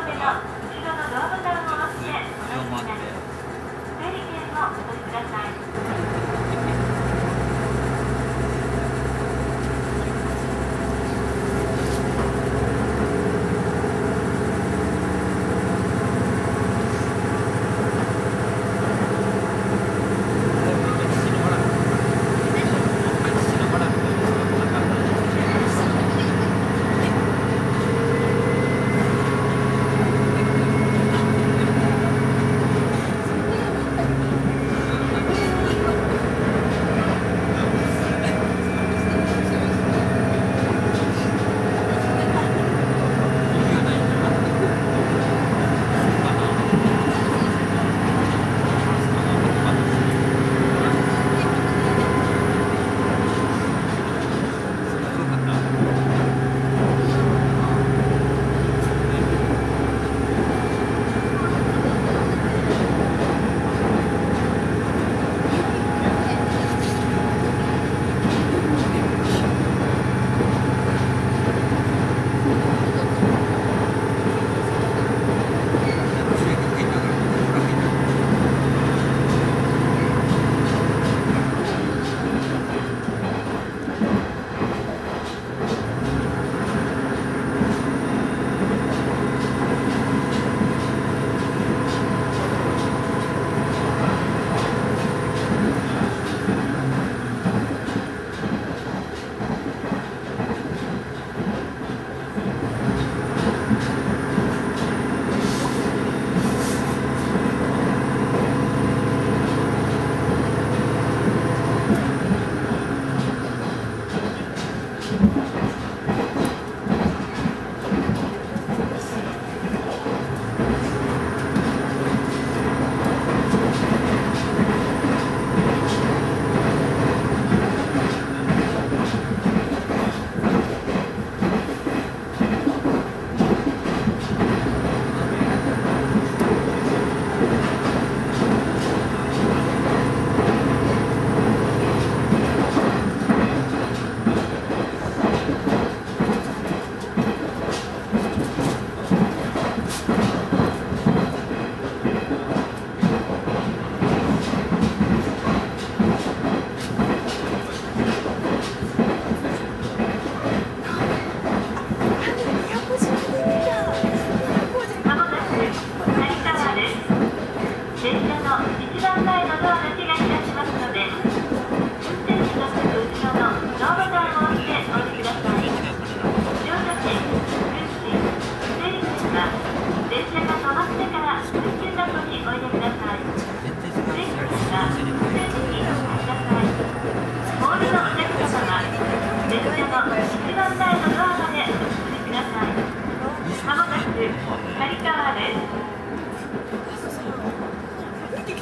目の後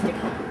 Thank.